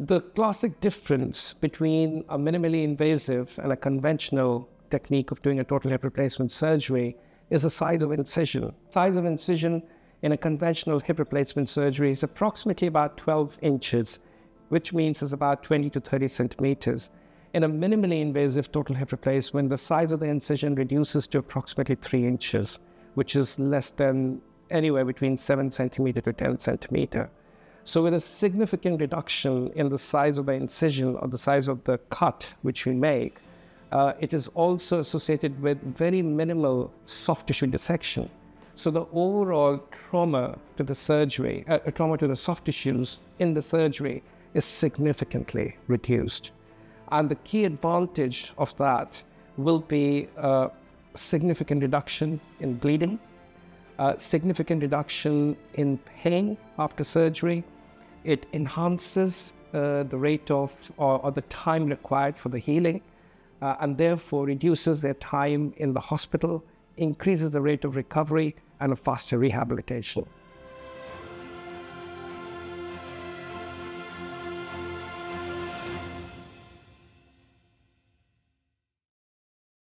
The classic difference between a minimally invasive and a conventional technique of doing a total hip replacement surgery is the size of incision. Size of incision in a conventional hip replacement surgery is approximately about 12 inches, which means it's about 20 to 30 centimeters. In a minimally invasive total hip replacement, the size of the incision reduces to approximately 3 inches, which is less than anywhere between 7 centimeter to 10 centimeter. So with a significant reduction in the size of the incision or the size of the cut which we make, uh, it is also associated with very minimal soft tissue dissection. So the overall trauma to the surgery, uh, trauma to the soft tissues in the surgery is significantly reduced. And the key advantage of that will be a significant reduction in bleeding, a significant reduction in pain after surgery. It enhances uh, the rate of or, or, the time required for the healing uh, and therefore reduces their time in the hospital, increases the rate of recovery and a faster rehabilitation.